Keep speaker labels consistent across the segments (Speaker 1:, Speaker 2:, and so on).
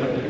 Speaker 1: Amen.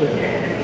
Speaker 1: Yeah.